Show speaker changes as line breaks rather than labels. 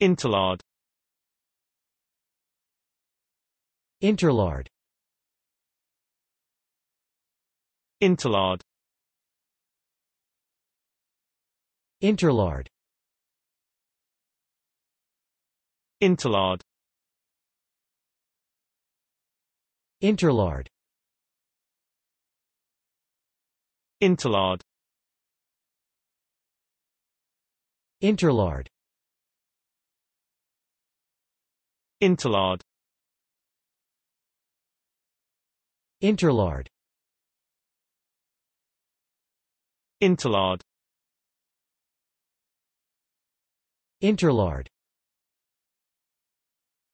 Interlard.
Interlard.
Interlard.
Interlard.
Interlard.
Interlard.
Interlard.
Interlard
Interlard.
Interlard.
Interlard.
Interlard